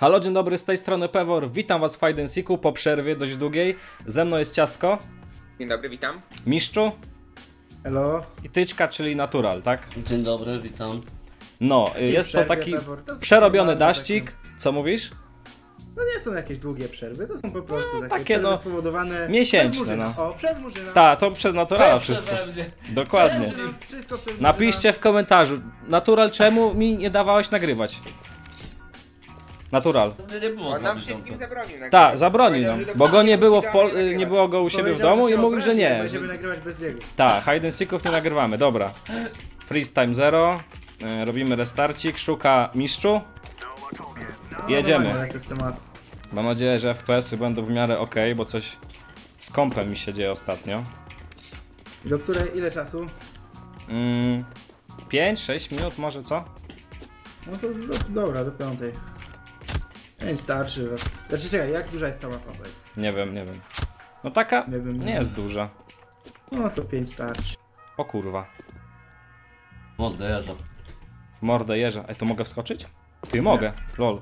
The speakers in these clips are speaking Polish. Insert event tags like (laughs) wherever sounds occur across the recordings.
Halo, dzień dobry, z tej strony Pewor. Witam was w Hide and Seeku po przerwie dość długiej. Ze mną jest Ciastko, Dzień dobry, witam. Miszczu Hello. i Tyczka, czyli Natural, tak? Dzień dobry, witam. No, y, jest to przerwie, taki Pewor, to jest przerobiony normalne daścik. Co mówisz? No nie są jakieś długie przerwy, to są po prostu takie, takie, przerwy no, spowodowane miesięczne, przez Murzyna. O, przez Murzyna. Ta, to przez Naturala wszystko. Dokładnie. Przez Murzyna, Wszystko przez Napiszcie w komentarzu, Natural, czemu mi nie dawałeś nagrywać? Natural. To nie było On na nam wszystkim zabronił. nagrywać. Tak, zabronił nam, bo go nie było w, pol- nie było go u siebie w domu i mówił, że nie. Będziemy nagrywać bez niego. Tak, hide and seeków nie nagrywamy, dobra. Freeze time zero. E, Robimy restarcik, szuka mistrzu. Jedziemy. Mam nadzieję, że FPS-y będą w miarę ok, bo coś z kompem mi się dzieje ostatnio. Do której ile czasu? Mm, 5-6 minut może, co? No to do, dobra, do piątej. Pięć starszy. was. Znaczy czekaj, jak duża jest ta mapa? powiedz? Nie wiem, nie wiem. No taka Nie wiem. nie jest duża. No to pięć starszy. O kurwa. Mordę jeżdża. W mordę jeża. Ej, to mogę wskoczyć? Ty, mogę. Lol.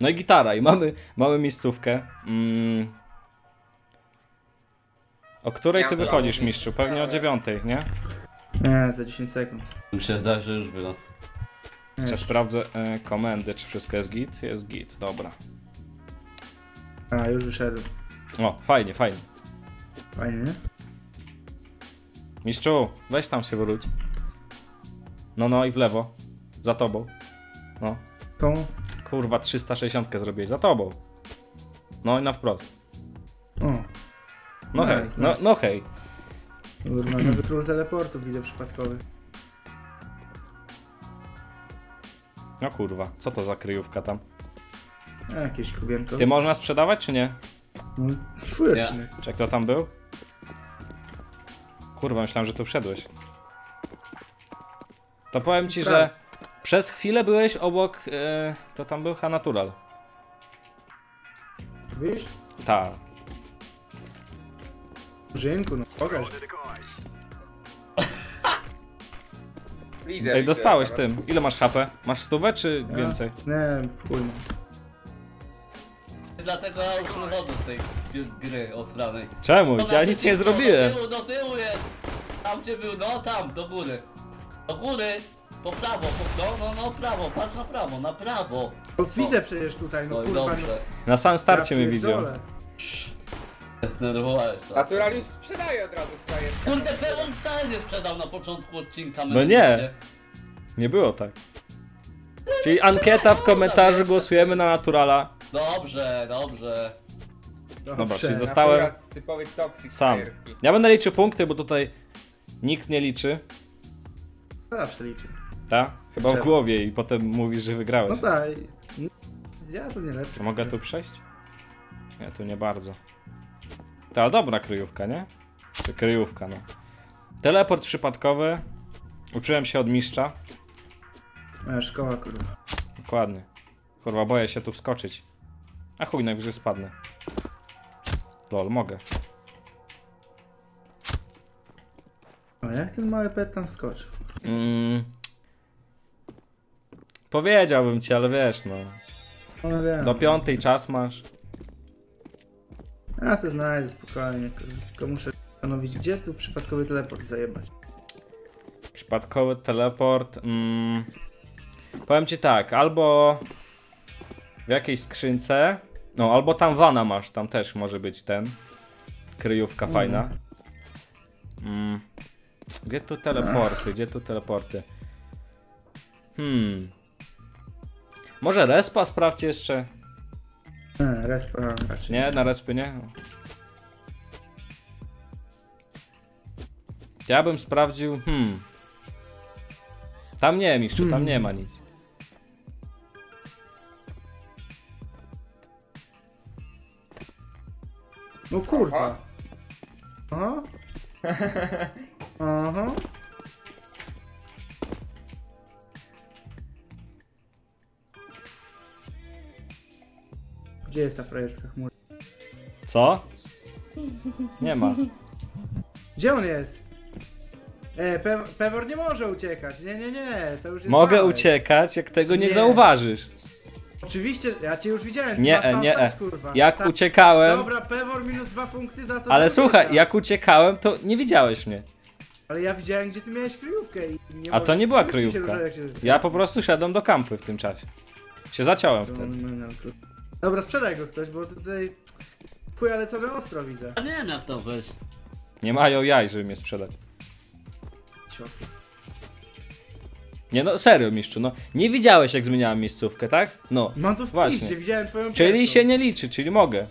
No i gitara. I mamy, mamy miejscówkę. Mm. O której Ja ty wychodzisz, mistrzu? Pewnie o dziewiątej, nie? Nie, za 10 sekund. Mi się zdaje, że już wylas. Jeszcze sprawdzę e, komendy, czy wszystko jest git. Jest git, dobra. A, już wyszedłem. O, fajnie, fajnie. Fajnie, nie? Mistrzu, weź tam się wróć. No, no i w lewo. Za tobą. No. Tą? Kurwa, 360 zrobiłeś. Za tobą. No i na wprost. O. No Nice, hej, no, nice. no hej. Kurwa, nowy król teleportów widzę przypadkowy. No kurwa, co to za kryjówka tam? A, jakieś kubienko. Ty można sprzedawać, czy nie? No, Twój Nie. odcinek. Czy kto tam był? Kurwa, myślałem, że tu wszedłeś. To powiem ci, że przez chwilę byłeś obok. E, to tam był Natural. Widzisz? Ta. Murzynku, no pokaż. Widzę, Ej, widzę, dostałeś dobra. tym. Ile masz HP? Masz stówę, czy Ja? więcej? Nie, w chuj. no. Dlatego ja już wychodzę z tej gry osranej. Czemu? To Ja znaczy nic nie zrobiłem. Do tyłu, do tyłu jest. Tam gdzie był, no tam, do góry. Do góry. Po prawo, po, no, no, no, prawo, patrz na prawo, na prawo. O, widzę przecież tutaj, no No kurwa. dobrze. Na samym starcie ja mnie widział. Zdenerwowałeś to. Natural już sprzedaje od razu. Kurde, wcale nie sprzedał na początku odcinka. No nie. Nie było tak. Czyli ankieta w komentarzu, głosujemy na Naturala. Dobrze, dobrze. Dobra, czyli Dobrze. zostałem typowy sam. frajerski. Ja będę liczył punkty, bo tutaj nikt nie liczy. Zawsze liczę. Tak? Chyba w Czemu? głowie i potem mówisz, że No wygrałeś. tak. Ja to nie lecę. Mogę tu przejść? Nie, tu nie bardzo. Ta dobra kryjówka, nie? Kryjówka, no. Teleport przypadkowy. Uczyłem się od mistrza. A, szkoła, kurwa. Dokładnie. Kurwa, boję się tu wskoczyć. A chuj, najwyżej spadnę. Lol, mogę. A jak ten mały pet tam skoczył? Mm. Powiedziałbym ci, ale wiesz, no. No wiem. Do piątej czas masz. Ja se znajdę spokojnie. Tylko muszę stanowić, gdzie tu przypadkowy teleport zajebać. Przypadkowy teleport. Mm. Powiem ci tak, albo w jakiejś skrzynce. No, albo tam wana masz, tam też może być ten. Kryjówka fajna. Mm. Gdzie tu teleporty? Gdzie tu teleporty? Hmm. Może respa sprawdź jeszcze? Nie, respa raczej. Nie, na respy nie. Ja bym sprawdził. Hmm. Tam nie, mistrzu, tam Hmm. nie ma nic. No kurwa. Aha. Aha. Gdzie jest ta frajerska chmura? Co? (laughs) Nie ma. Gdzie on jest? E, Pe Pewor nie może uciekać. Nie, nie, nie. To już jest Mogę małe. uciekać, jak tego nie, Nie. zauważysz. Oczywiście, ja cię już widziałem. ty Nie, masz tam nie, stać, e. kurwa. Jak Tak. uciekałem, Dobra, Pewor minus dwa punkty za to. ale że słuchaj, jak uciekałem, to nie widziałeś mnie. Ale ja widziałem, gdzie ty miałeś kryjówkę i nie A to możesz nie była się kryjówka. jak się- Ja po prostu szedłem do kampy w tym czasie. Się zaciąłem To- wtedy. no, no, to- Dobra, sprzedaj go ktoś, bo tutaj chuj, ale co ostro widzę. Ja nie wiem jak to wyjść. Nie mają jaj, żeby mnie sprzedać. Nie no, serio mistrzu, no. Nie widziałeś jak zmieniałem miejscówkę, tak? No. Mam to w Właśnie. piście, widziałem twoją Czyli pierwszą. się nie liczy, czyli mogę.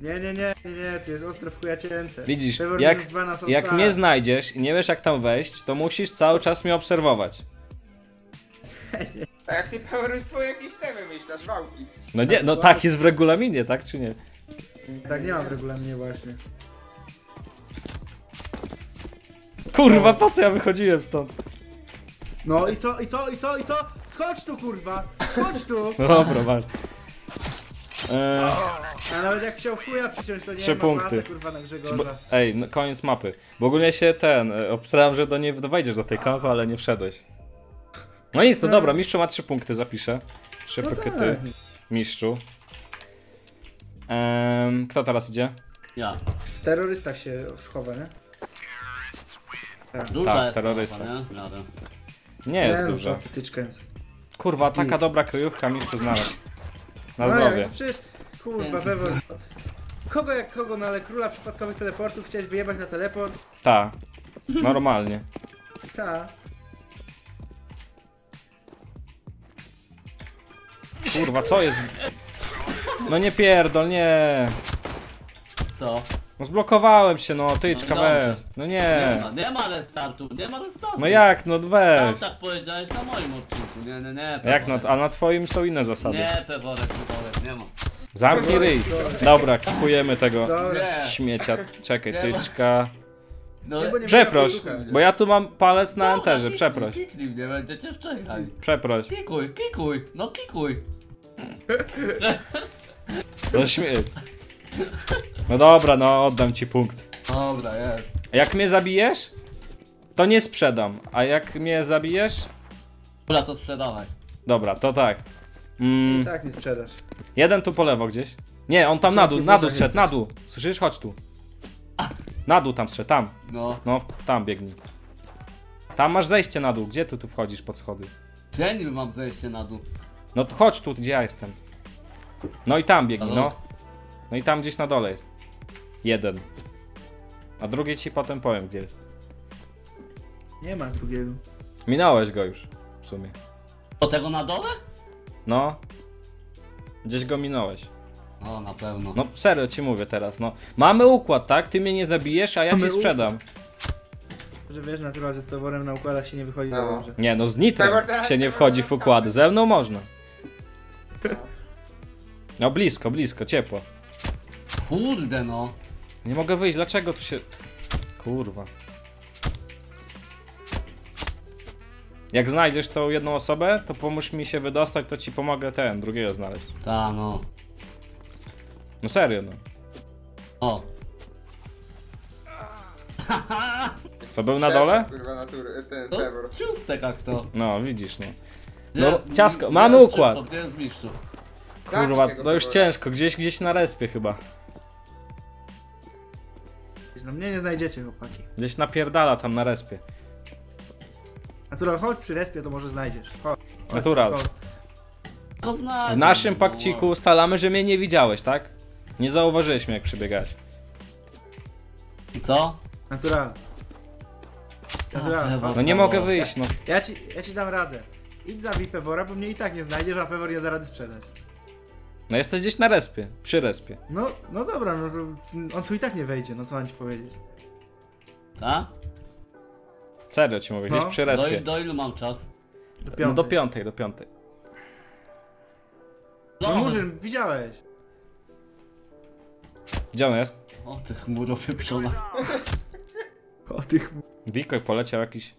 Nie, nie, nie, nie, nie, to jest ostro w chuja cięte. Widzisz, Pewor jak, minus dwa na są jak mnie znajdziesz i nie wiesz jak tam wejść, to musisz cały czas mnie obserwować. A jak ty Power swoje jakieś te wymyślasz, wałki. No nie, no tak jest w regulaminie, tak czy nie? Tak nie mam w regulaminie właśnie. Kurwa, po co ja wychodziłem stąd? No i co, i co, i co, i co? Schodź tu kurwa! Schodź tu! No (laughs) dobra, masz. Eee, A nawet jak chciał chuja przyciąć, to nie Trzy ma punkty. Matę, kurwa na bo, Grzegorza. ej, no, koniec mapy. Bo ogólnie się ten, e, obstawiam, że do nie wejdziesz do tej kampy, ale nie wszedłeś. No nic, no dobra, mistrzu ma trzy punkty, zapiszę. Trzy No pykety, tak. mistrzu. Ehm, kto teraz idzie? Ja. W terrorystach się chowa, nie? Duża Tak, jest terrorysta. mapa, nie? Nie jest no, dużo. Patyczka jest. Kurwa, taka dobra kryjówka mistrzu znalazł. Na no zdrowie. jak, przecież, kurwa, Pewor. Kogo jak kogo, no ale króla przypadkowych teleportów chciałeś wyjebać na teleport? Ta. Normalnie. Ta. Kurwa, co jest? No nie pierdol, nie. Co? No zblokowałem się, no tyczka No weź. No Nie nie. ma, nie ma restartu, nie ma restartu. No jak, no Tam weź. tak powiedziałeś na moim odcinku. Nie, nie, nie. Jak no, a na twoim są inne zasady. Nie, peworek, peworek, nie ma. Zamknij ryj. Dobra, kikujemy tego Dobra. Śmiecia. Czekaj, Nie tyczka. No, Nie, bo nie Przeproś, bo ja tu mam palec na enterze, przeproś. Kiknij, nie będziecie wczekać. Przeproś. Kikuj, kikuj, no kikuj. To śmieć. No dobra, no oddam ci punkt. Dobra, jest. Jak mnie zabijesz, to nie sprzedam. A jak mnie zabijesz, Dobra, to sprzedawaj. dobra, to tak. Mm, I tak nie sprzedasz. jeden tu po lewo gdzieś. Nie, on tam na dół, na dół zszedł, na dół. Słyszysz? Chodź tu. Na dół tam zszedł, tam. No. No, tam biegnij. Tam masz zejście na dół. Gdzie ty tu wchodzisz pod schody? Gdzie mam zejście na dół? No to chodź tu, gdzie ja jestem. No i tam biegnij, no. No i tam gdzieś na dole jest. Jeden. A drugi ci potem powiem gdzie. Nie ma drugiego. Minąłeś go już. W sumie. Do tego na dole? No. Gdzieś go minąłeś. No, na pewno. No serio ci mówię teraz, no. Mamy układ, tak? Ty mnie nie zabijesz, a ja Mamy ci sprzedam. Że wiesz, natural, że z Peworem na układach się nie wychodzi No. za dobrze. Nie, no z nitrem się nie wchodzi w układy. Ze mną można. No blisko, blisko, ciepło. Kurde no. Nie mogę wyjść, dlaczego tu się... Kurwa. Jak znajdziesz tą jedną osobę, to pomóż mi się wydostać, to ci pomogę ten, drugiego znaleźć. Ta no. No serio, no. O. (laughs) To był na dole? Kurwa, natury, ten To Trevor. szóstek jak to. No, widzisz. Gdzie No, jest- ciasko, mamy jest układ. szybko, Gdzie jest mistrzu? Zabij Kurwa, tego to już Trevora. ciężko, gdzieś, gdzieś na respie chyba. No mnie nie znajdziecie, chłopaki. Gdzieś napierdala tam na respie. Natural, chodź przy respie, to może znajdziesz. Chodź. chodź, Natural. chodź. Znajdę, W naszym pakciku ustalamy, że mnie nie widziałeś, tak? Nie zauważyłeś mnie jak przybiegałeś. I co? Natural. Natural. No nie mogę wyjść, no. Ja ci, ja ci dam radę. Idź zabij Pewora, bo mnie i tak nie znajdziesz, a Pewor nie da rady sprzedać. No jesteś gdzieś na respie, przy respie. No, no dobra, no to on tu i tak nie wejdzie, no co mam ci powiedzieć. Ta? Serio ci mówię, gdzieś No. przy Do, respie. do ilu mam czas? Do No do piątej. piątej, do piątej. No Murzyn, widziałeś. Gdzie on jest? O, ty chmuro pieprzona. (laughs) O tych... Wikoj poleciał jakiś.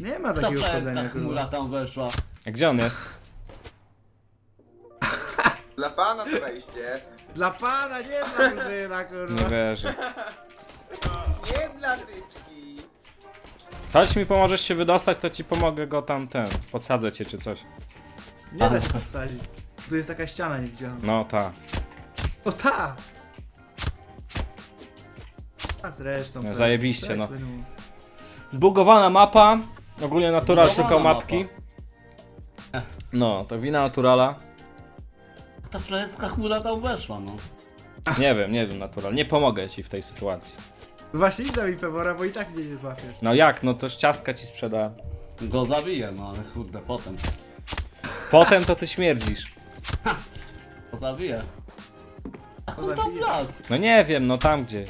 Nie ma takiego ta wchodzenia, chmura tam weszła. A gdzie on jest? Dla pana to wejście. Dla pana, nie dla Murzyna, Nie kurwa. wierzę. Nie latyczki. Chodź mi pomożesz się wydostać, to ci pomogę go tam ten. Podsadzę cię czy coś. Nie da się podsadzić. Tu jest taka ściana niewidzialna. No ta. O ta! A zresztą. No, zajebiście, Weź no. będą- Zbugowana mapa. Ogólnie Natural szukał mapa. mapki. No, to wina Naturala. Ta flecka chmura tam weszła, no. Nie wiem, nie wiem Natural. Nie pomogę ci w tej sytuacji. Właśnie idź mi Pewora, bo i tak mnie nie złapiesz. No jak, no to ciastka ci sprzedałem. Go zabiję, no ale kurde, potem. Potem to ty śmierdzisz. Go zabiję. A kur tam zabiję. las? No nie wiem, no tam gdzieś.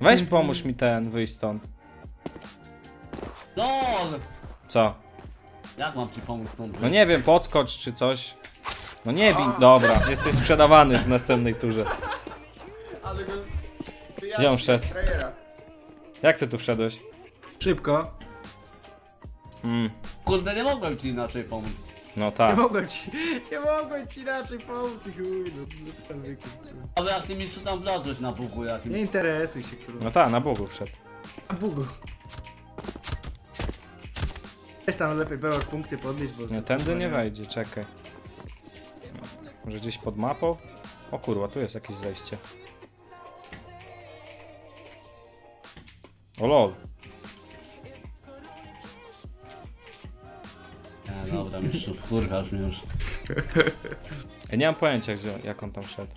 Weź pomóż mi ten, wyjść stąd. LOL! Co? Jak mam ci pomóc stąd? No nie wiem, podskocz czy coś. No nie bij. Dobra, jesteś sprzedawany w następnej turze. Ale go... Gdzie on wszedł? Jak ty tu wszedłeś? Szybko. Mm, Kurde, nie mogłem ci inaczej pomóc. no Nie tak. mogłem ci, nie mogłem ci inaczej pomóc i chuj, no, no to tam wykup. Ale jak ty mi tam wlazłeś na buchu Nie jakimś. interesuj się, kurwa. No tak, na Bogu wszedł. A Bugu. Weź tam lepiej Pewor punkty podnieść, bo... Nie, tędy nie wejdzie, czekaj. Może gdzieś pod mapą? O kurwa, tu jest jakieś zejście. O lol. Nie, dobra, mistrzu, kurwasz mnie już. Ja nie mam pojęcia, gdzie, jak on tam szedł.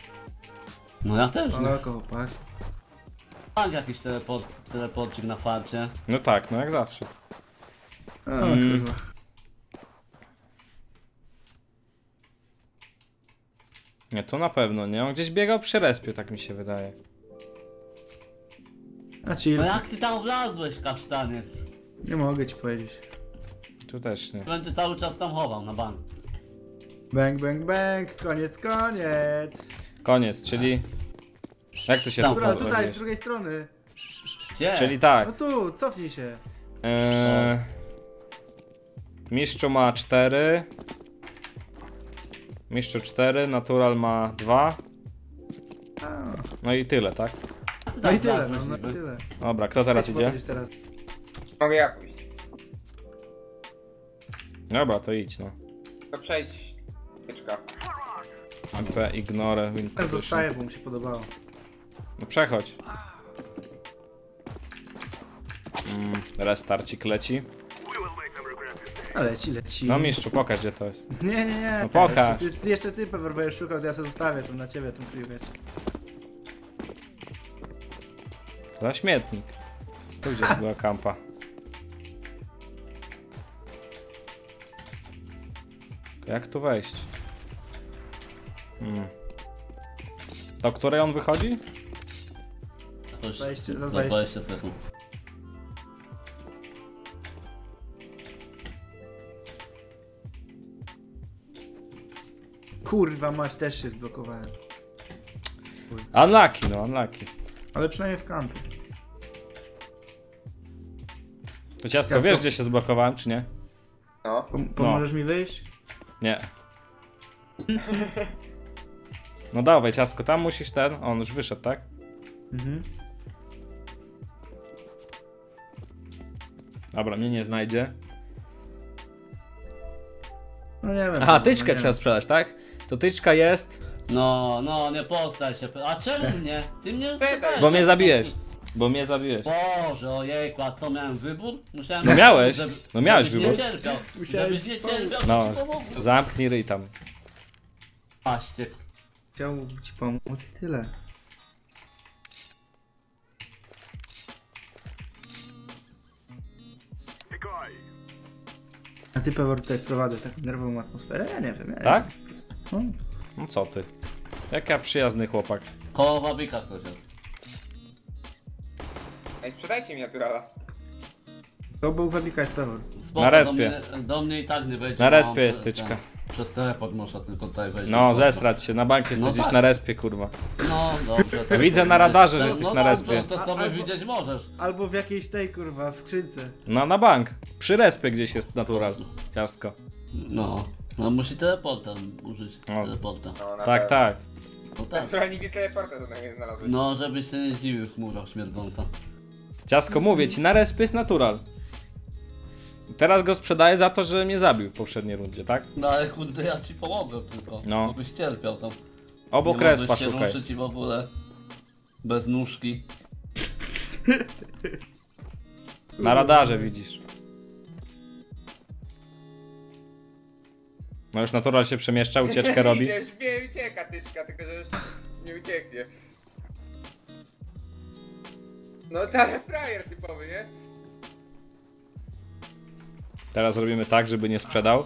No ja też, no. O, chłopak. Mam jakiś teleport, na farcie. No tak, no jak zawsze. O, Mm. kurwa. Nie, tu na pewno nie. On gdzieś biegał przy respie, tak mi się wydaje. A chill. No jak ty tam wlazłeś, kasztanie? Nie mogę ci powiedzieć. Tu też nie. Będę cały czas tam chował na bank. Bang, bang, bang, koniec, koniec. Koniec, czyli... Jak tu się Tam, Dobra, tutaj, z drugiej strony. Gdzie? Czyli No tak. tu, cofnij się. Eee, mistrzu ma 4. Mistrzu 4, natural ma 2. A, No i tyle, tak? No i tyle, wlazłeś no, no i niby. tyle. Dobra, kto teraz idzie? teraz. Mogę ja pójść. Dobra, to idź no. To przejdź. Tyczka. AP, ignore, win Ja zostaję, bo mu się podobało. No przechodź. Mm, restarcik leci. A leci, leci. No mistrzu, pokaż gdzie to jest. Nie, nie, nie. No pokaż. Jeszcze ty, jeszcze ty będziesz szukał, to ja sobie zostawię tu na ciebie tą kryjóweczkę. To śmietnik. Tu gdzieś (laughs) była kampa. Jak tu wejść? Hmm. Do której on wychodzi? Dwadzieścia- za dwadzieścia. 20 sekund. Kurwa mać, też się zblokowałem. Unlucky, no unlucky. Ale przynajmniej w kampie. To ciastko, Ciastko. wiesz gdzie się zblokowałem, czy nie? No. Pom pomożesz mi wyjść? Nie. No dawaj ciastko, tam musisz ten, on już wyszedł, tak? Mhm. Dobra, mnie nie znajdzie. No nie wiem. Aha, no, tyczkę nie trzeba wiem. sprzedać, tak? To tyczka jest, No, no, nie postaj się. A czemu mnie? Ty mnie spytałeś. bo mnie zabiłeś. Bo mnie zabiłeś. Boże, ojejku, a co miałem wybór? Musiałem No miałeś, żeby- no miałeś żebyś wybór. nie cierpiał. Musiałeś Żebyś nie cierpiał, No, to ci zamknij ryj tam. Paście. Chciał ci pomóc i tyle. A ty Pewor tutaj wprowadzasz taką nerwową atmosferę? Ja nie wiem. Ja Tak? Nie wiem. No. No co ty? Jak ja przyjazny chłopak. Koło wabika ktoś jest. Ej, sprzedajcie mi naturala. To był wabika jest Pewor. Spoko, Na respie. Do mnie, do mnie i tak nie wejdzie. Na respie jest tyczka. Przez teleport muszę tylko tutaj wejść. No, zesrać się, na bank jesteś No gdzieś tak. na respie, kurwa. No, dobrze. to- Widzę na radarze, że No, jesteś no na dobrze, respie. To sobie Albo- widzieć możesz. Albo w jakiejś tej kurwa, w skrzynce. No, na bank. Przy respie gdzieś jest natural. Ciastko. No, no musi teleporta użyć. No. Teleporta. No, na Tak, pewno. tak. No tak. Natural nigdy teleporta do nie znalazłeś. No, żebyś się nie zdziwił, chmura śmierdząca. Ciasko, mówię ci, na respy jest natural. Teraz go sprzedaję za to, że mnie zabił w poprzedniej rundzie, tak? No ale kurde, ja ci pomogę tylko. No. Byś cierpiał tam. Obok nie respa szukaj. ruszyć i w ogóle bez nóżki. Na radarze widzisz. No już natural się przemieszcza, ucieczkę (laughs) robi. Widzę, mnie ucieka tyczka, tylko że nie ucieknie. No ale frajer typowy, nie? Teraz robimy tak, żeby nie sprzedał.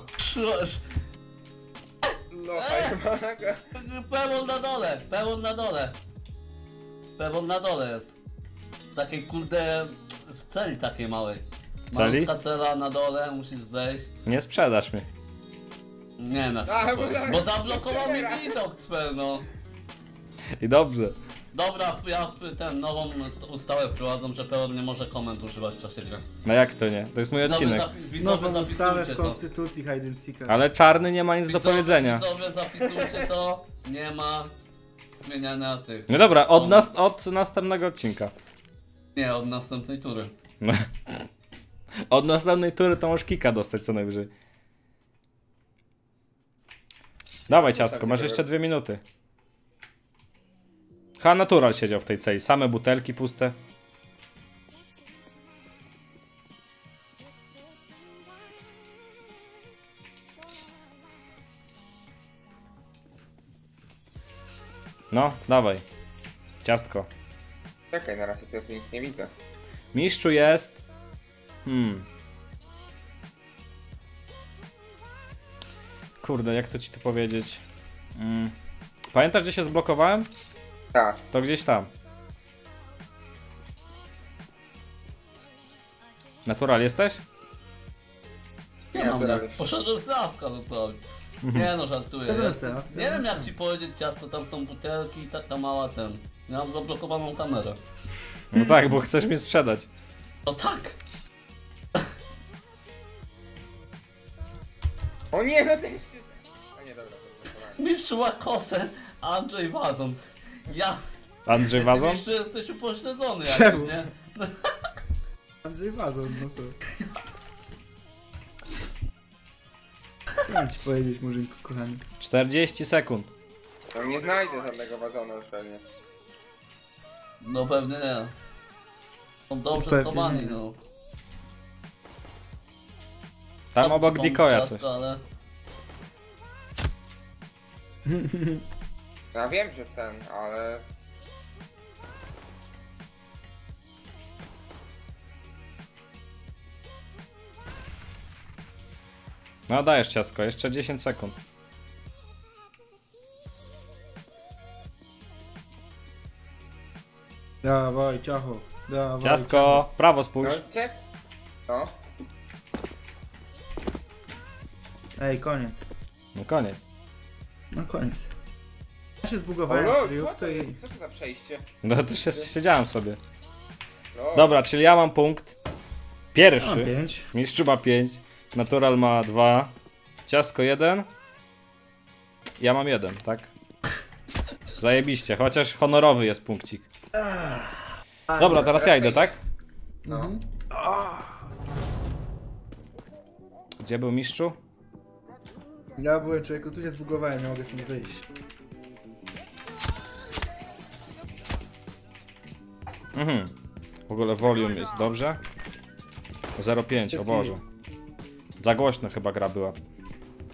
No, fajmaga. Pewon na dole, pewon na dole. Pewon na dole jest. Takiej kurde w celi takiej małej. Celi? Malutka cela na dole, musisz zejść. Nie sprzedasz mi. Nie wiem jak A, to bo zaraz Bo zablokował mi widok no. I dobrze. Dobra, ja ten nową ustawę wprowadzam, że pewon nie może komend używać w czasie gry. No jak to nie? To jest mój odcinek. Nową Widzowie ustawę zapisujcie w to. konstytucji Hide and Seeka. Ale czarny nie ma nic do powiedzenia. Widzowie zapisujcie to, nie ma zmieniania tych. No dobra, od, nas, od następnego odcinka. Nie, od następnej tury. No. (laughs) Od następnej tury to możesz kika dostać co najwyżej. Dawaj ciastko, masz jeszcze dwie minuty. Ha, natural siedział w tej celi. Same butelki puste. No, dawaj. Ciastko. Czekaj, na razie to tu nic nie widzę. Mistrzu jest. Hmm. Kurde, jak to ci tu powiedzieć? Mm. Pamiętasz, gdzie się zblokowałem? Tak. To gdzieś tam. Natural jesteś? Nie Nie, mam już. Poszedłem z ławka, no co? Nie no, żartuję. Ja, Seba, nie wiem jak ci powiedzieć ciasto, tam są butelki i taka mała ten. Ja mam zablokowaną kamerę. No tak, bo chcesz mi sprzedać. No tak! O nie, no też. O nie, dobra. Mistrz ma kosę, a Andrzej wazon. Ja... Andrzej Wazon? Mistrz jesteś upośledzony Czemu? nie? (laughs) Andrzej Wazon, no co? Co mam ci powiedzieć, murzynku, kochani? 40 sekund. No nie znajdę żadnego wazona już pewnie. No pewnie nie. Są dobrze Pewnie schowani, nie. no. Tam obok Dikoja coś. Ale... (laughs) Ja wiem, że ten, ale... No dajesz ciastko, jeszcze 10 sekund. Dawaj, ciacho. Dawaj. Ciastko, w prawo No, spójrz. No. Ej, koniec. No koniec. No koniec. Ja się O, zbugowałem w lol, co to, i... jest, co to za przejście? No to się siedziałem sobie. Lol. Dobra, czyli ja mam punkt. Mam Pierwszy. pięć. Mistrzu ma 5. Natural ma 2. Ciasko 1. Ja mam 1, tak? Zajebiście, chociaż honorowy jest punkcik. Dobra, teraz ja idę, tak? No. Mhm. Gdzie był mistrzu? Ja byłem człowieku, tu się zbugowałem, nie mogę stąd wyjść. Mhm. W ogóle volume jest dobrze. 0,5, o Boże. Za głośno chyba gra była.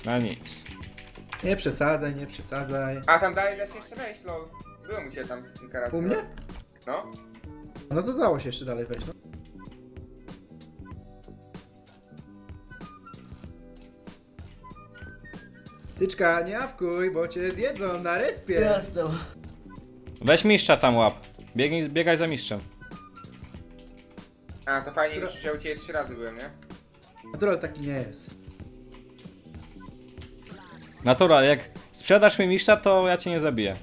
No nic. Nie przesadzaj, nie przesadzaj. A tam dalej da się jeszcze wejść, lol. Byłem u ciebie tam kilka razy. U mnie? No. No to dało się jeszcze dalej wejść, no. Tyczka, nie awkuj, bo cię zjedzą na respie. Jestem. Weź mistrza tam łap. Biegnij, biegaj za mistrzem. A, to fajnie, Która- że u ciebie trzy razy byłem, nie? Natural taki nie jest. Natural, jak sprzedasz mi mistrza, to ja cię nie zabiję.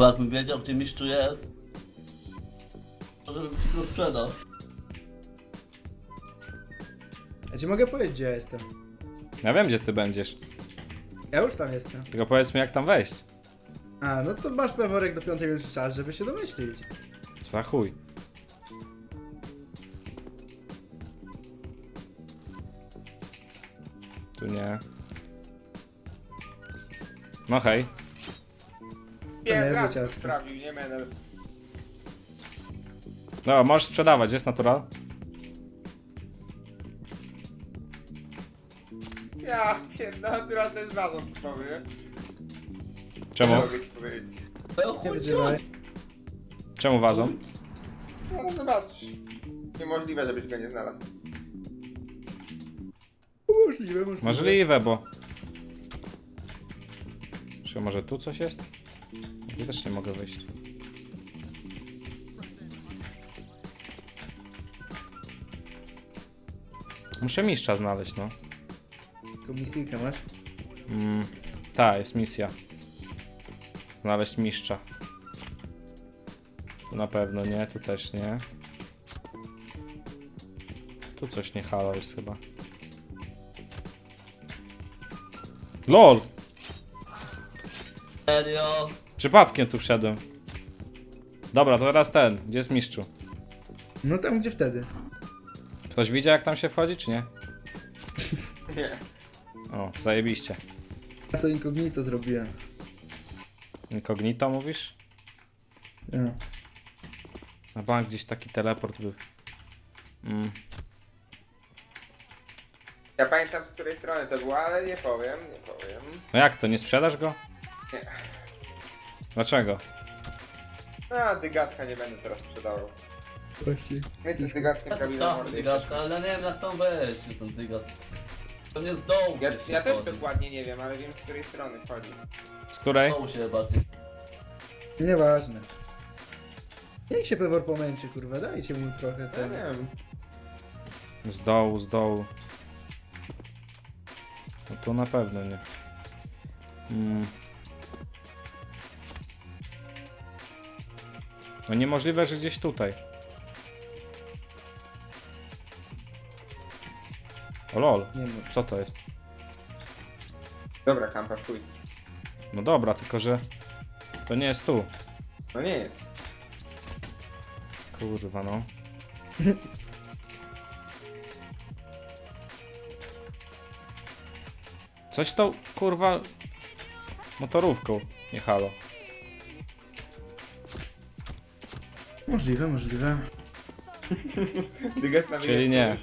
Jakbym wiedział gdzie mistrzu jest, to żebym ci go sprzedał. Ja ci mogę powiedzieć, gdzie ja jestem. Ja wiem, gdzie ty będziesz. Ja już tam jestem. Tylko powiedz mi, jak tam wejść. A, no to masz peworek do piątego już czas, żeby się domyślić. Za chuj. Tu nie. No hej. nie ciasto. sprawił, nie menel. No, możesz sprzedawać, jest natural. Ja, pierdolę, teraz ten zrazą powiem. Czemu? Nie mogę ci powiedzieć. To Nie chuj wyzywaj. Czemu wazą? No zobaczysz. Niemożliwe, żebyś go nie znalazł. Możliwe, możliwe. Możliwe, bo... Czy może tu coś jest? Ja też nie mogę wyjść. Muszę mistrza znaleźć, no. Tylko misyjkę masz? Mm, ta, jest misja. Znaleźć mistrza. Tu na pewno nie, tu też nie. Tu coś nie halo jest chyba. LOL! Serio? Przypadkiem tu wszedłem. Dobra, to teraz ten. Gdzie jest mistrzu? No tam gdzie wtedy. Ktoś widział jak tam się wchodzi, czy nie? (laughs) Nie. Zajebiście. Ja to incognito zrobiłem. Incognito mówisz? Ja. Na bank gdzieś taki teleport był. Mm. Ja pamiętam z której strony to było, ale nie powiem, nie powiem. No jak to, nie sprzedasz go? Nie. Dlaczego? A, dygaska nie będę teraz sprzedawał. Właśnie. My tu z dygaskiem mordę dygaska, ale nie wiem jak tam wejść, czy ten dygas. To nie z dołu. Ja, ja też wchodzi. dokładnie nie wiem, ale wiem z której strony wchodzi. Z której? Z dołu się bardziej. Nieważne. Niech się pewor pomęczy, kurwa, dajcie mu trochę Ja ten. nie wiem. Z dołu, z dołu. No tu na pewno nie. Mm. No niemożliwe, że gdzieś tutaj. O lol, Nie ma. co to jest? Dobra, kampa, chuj. No dobra, tylko że to nie jest tu. No nie jest. Kurwa no. Coś to kurwa motorówką, nie halo. Możliwe, możliwe. Na Czyli nie.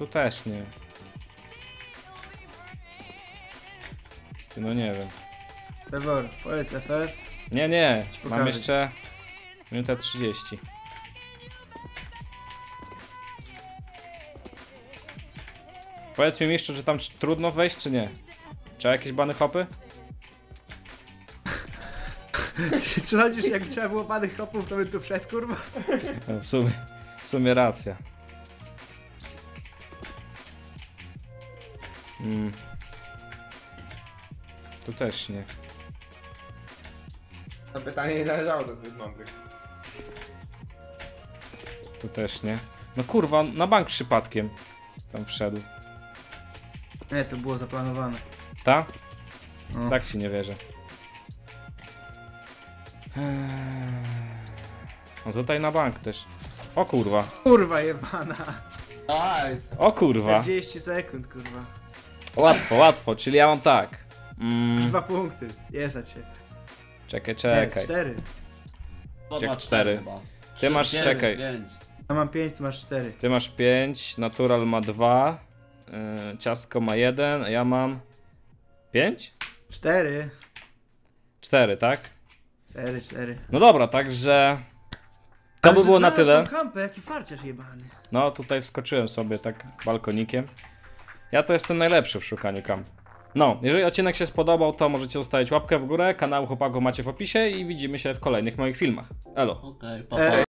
Tu też nie. Ty, No nie wiem. Pewor, powiedz FF. Nie, nie, pokażę. mam jeszcze minutę 30. Powiedz mi mistrzu, czy tam trudno wejść, czy nie? Trzeba jakieś bany hopy? Czy chodzisz jak trzeba było panych hopów, to bym tu wszedł, kurwa? No, W sumie, w sumie racja. Mm. Tu też nie. To pytanie nie należało do zbyt mądrych. Tu też nie. No kurwa, na bank przypadkiem tam wszedł. Nie, to było zaplanowane. Ta? No. Tak ci nie wierzę. Eee. No tutaj na bank też. O kurwa. Kurwa jebana. Nice. O kurwa. 40 sekund, kurwa. Łatwo, łatwo. Czyli ja mam tak. Mm, Dwa punkty. Jezać się. czekaj, Nie, czekaj. cztery. To Jak ma cztery. Ty masz- Pięć, czekaj. pięć. Ja mam 5, ty masz 4. Ty masz 5, natural ma 2, yy, ciastko ma 1, a ja mam 5? 4. 4, tak? 4, 4. No dobra, także to by było na tyle. kampę, jaki farciarz jebany. No tutaj wskoczyłem sobie tak balkonikiem. Ja to jestem najlepszy w szukaniu kamp. No, jeżeli odcinek się spodobał, to możecie zostawić łapkę w górę, kanał chłopaków macie w opisie i widzimy się w kolejnych moich filmach. Elo! Okej, pa, E, pa.